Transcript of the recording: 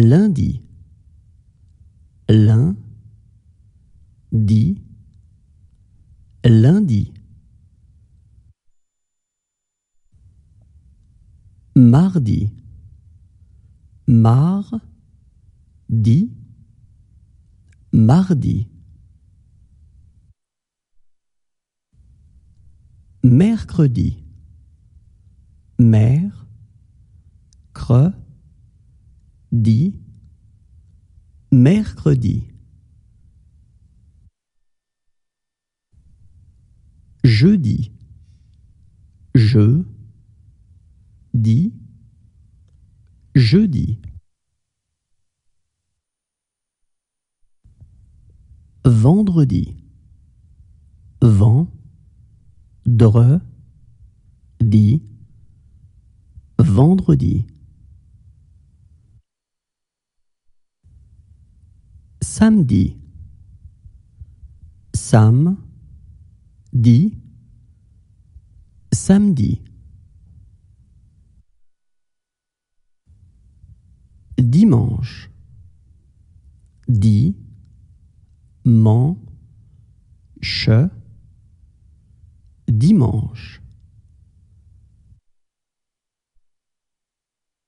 lundi, lundi, lundi. Mardi, mardi, mardi. Mercredi, mer, cre, di, mercredi. Jeudi, je, dis, jeudi. Vendredi, vent, dre, di, vendredi. Samedi, sam, di, samedi. Dimanche, di, man, che, dimanche.